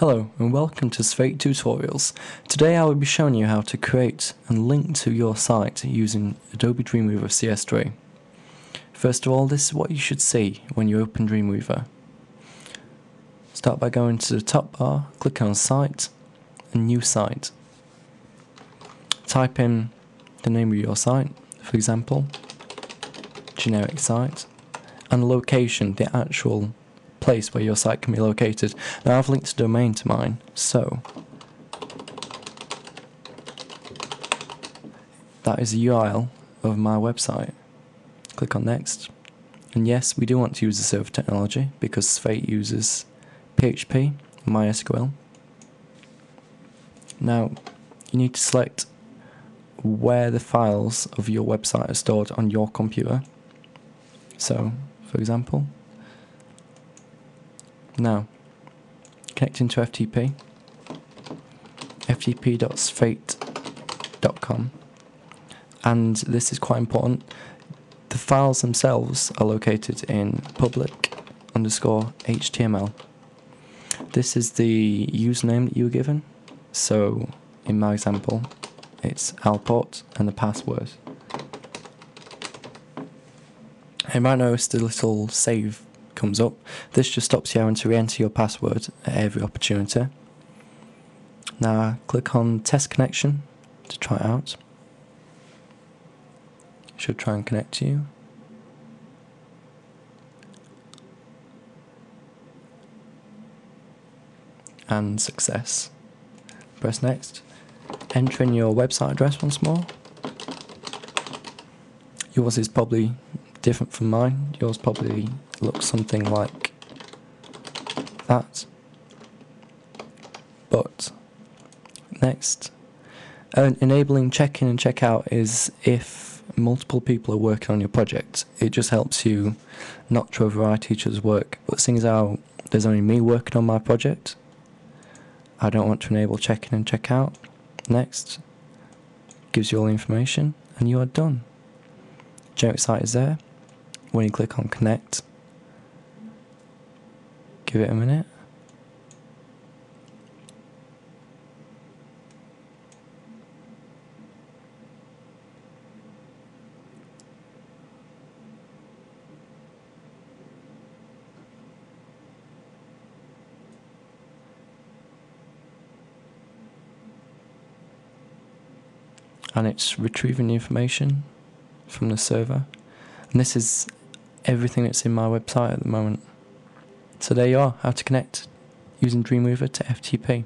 Hello and welcome to Sveit Tutorials. Today I will be showing you how to create and link to your site using Adobe Dreamweaver CS3. First of all, this is what you should see when you open Dreamweaver. Start by going to the top bar, click on Site and New Site. Type in the name of your site, for example, generic site, and location, the actual place where your site can be located. Now I've linked a domain to mine, so that is the URL of my website. Click on next. And yes, we do want to use the server technology because Sveit uses PHP, MySQL. Now, you need to select where the files of your website are stored on your computer. So, for example, now, connecting to FTP, ftp.sveit.com, and this is quite important. The files themselves are located in public underscore HTML. This is the username that you were given. So, in my example, it's Alport and the password. You might notice the little save comes up. This just stops you having to re-enter your password at every opportunity. Now click on test connection to try it out. Should try and connect to you. And success. Press next. Enter in your website address once more. Yours is probably different from mine. Yours probably looks something like that. But next, uh, enabling check-in and check-out is if multiple people are working on your project. It just helps you not to overwrite each other's work. But seeing as how there's only me working on my project, I don't want to enable check-in and check-out. Next, gives you all the information, and you are done. Generic site is there when you click on connect, give it a minute. and it's retrieving the information from the server. And this is everything that's in my website at the moment. So there you are, how to connect using Dreamweaver to FTP.